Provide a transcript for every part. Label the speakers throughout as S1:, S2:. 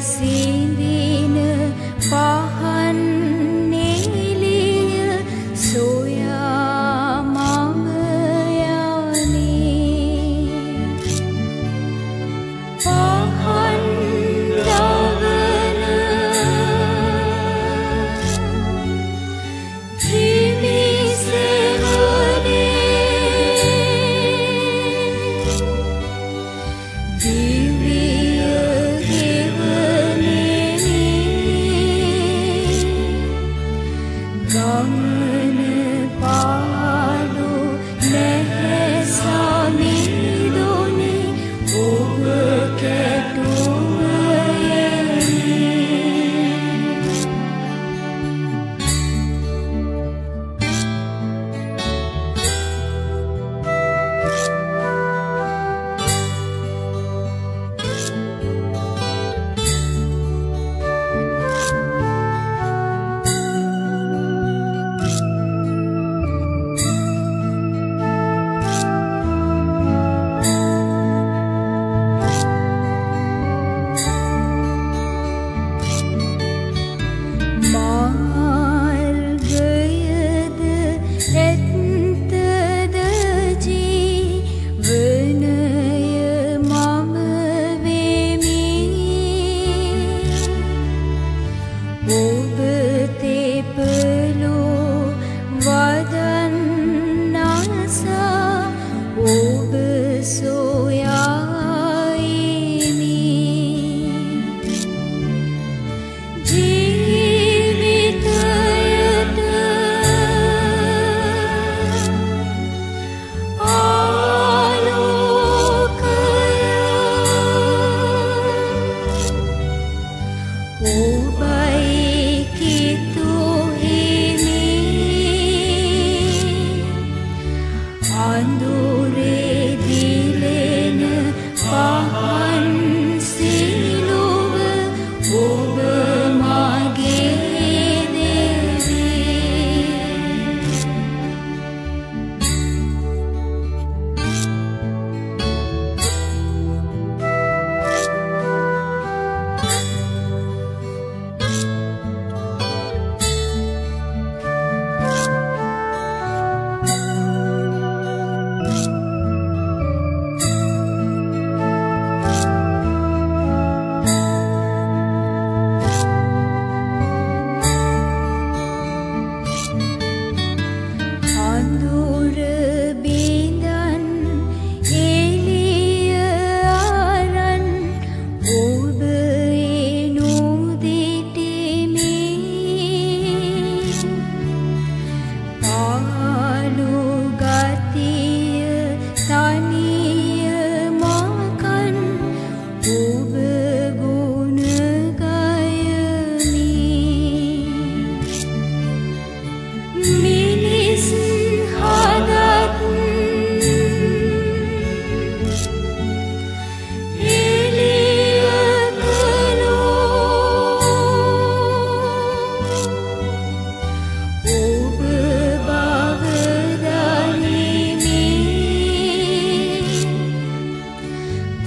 S1: C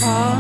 S1: fall